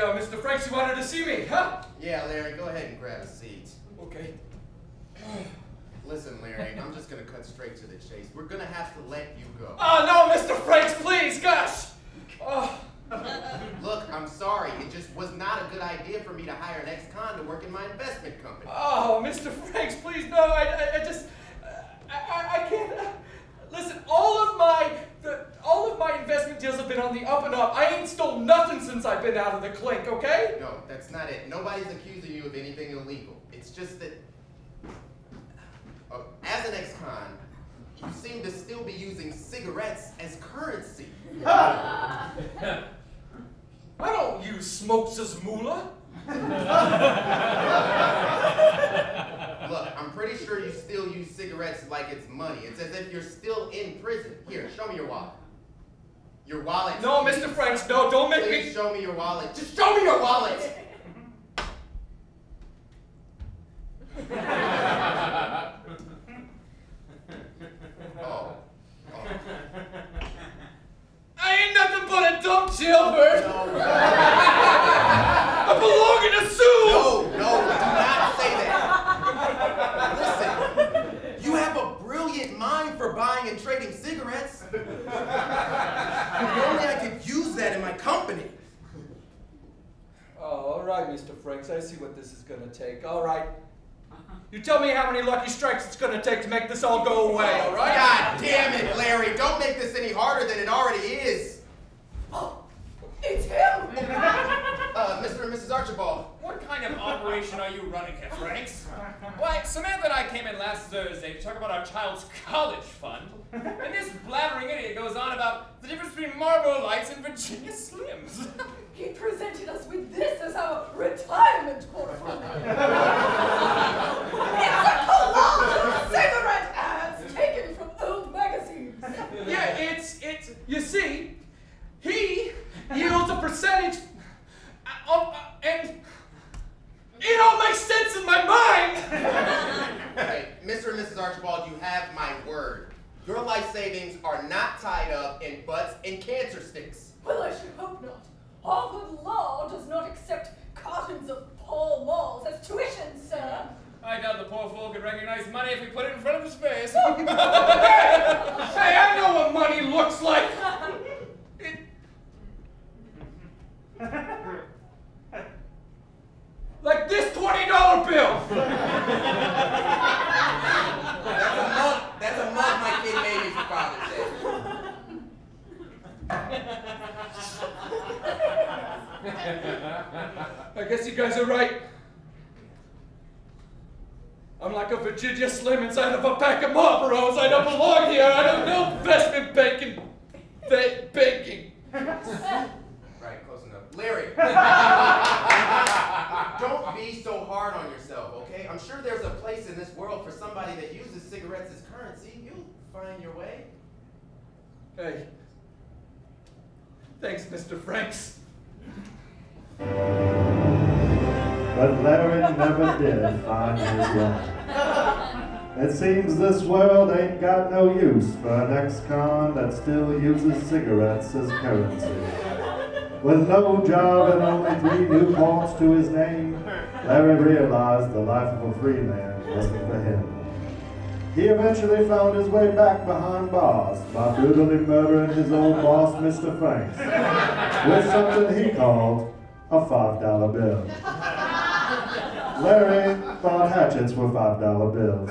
uh, Mr. Franks, you wanted to see me, huh? Yeah, Larry, go ahead and grab a seat. Okay. Listen, Larry, I'm just gonna cut straight to the chase. We're gonna have to let you go. Oh, no, Mr. Franks, please, gosh! Oh, Look, I'm sorry. It just was not a good idea for me to hire an ex-con to work in my investment company. oh, Mr. Franks, please, no, I, I, I just, I, I, I can't. Uh, listen, all of my, the, all of my investment deals have been on the up and up. I ain't stole nothing since I've been out of the clink, okay? No, that's not it. Nobody's accusing you of anything illegal. It's just that, uh, as an ex-con, you seem to still be using cigarettes as currency. I don't use smokes as moolah. Look, I'm pretty sure you still use cigarettes like it's money. It's as if you're still in prison. Here, show me your wallet. Your wallet. No, please. Mr. Franks, no, don't make Please me. show me your wallet. Just show me your wallet! oh. Oh. I ain't nothing but a dumb jailbird. No. I belong in a zoo. No, no, do not say that. Listen, you have a brilliant mind for buying and trading cigarettes. If only I could use that in my company. Oh, all right, Mr. Franks. I see what this is gonna take. All right. You tell me how many lucky strikes it's gonna take to make this all go away. All right? God damn it, Larry. Don't make this any harder than it already is. Oh, it's him! Uh, Mr. and Mrs. Archibald. What kind of operation are you running here, Franks? Why, Samantha and I came in last Thursday to talk about our child's college fund, and this blabbering idiot goes on about the difference between Marlboro Lights and Virginia Slims. He presented us with this as our retirement portfolio. it's a collage of cigarette ads taken from old magazines. Yeah, it's it's. You see, he yields a percentage, uh, of, uh, and it all makes sense in my mind. Hey, Mr. and Mrs. Archibald, you have my word. Your life savings are not tied up in butts and cancer sticks. Well, I should hope not. Harvard Law does not accept cartons of Pall Malls as tuition, sir. I doubt the poor fool could recognize money if we put it in front of his face. hey, I know what money looks like. It, like this twenty dollar bill. That's a mug. That's a mug my kid made me for Father's Day. I guess you guys are right. I'm like a Virginia Slim inside of a pack of Marlboros. I don't belong here. I don't know investment banking. Ba- banking. Right, close enough. Larry. Don't be so hard on yourself, okay? I'm sure there's a place in this world for somebody that uses cigarettes as currency. You'll find your way. Hey. Thanks, Mr. Franks. But Larry never did find his way. It seems this world ain't got no use for an ex-con that still uses cigarettes as currency. With no job and only three Newports to his name, Larry realized the life of a free man wasn't for him. He eventually found his way back behind bars by brutally murdering his old boss, Mr. Franks, with something he called a $5 bill. Larry thought hatchets were $5 bills.